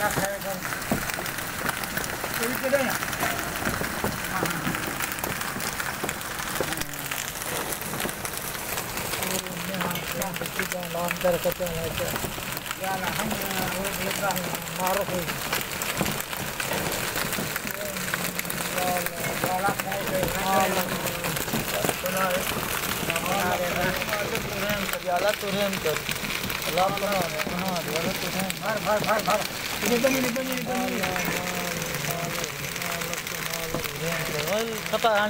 Gracias.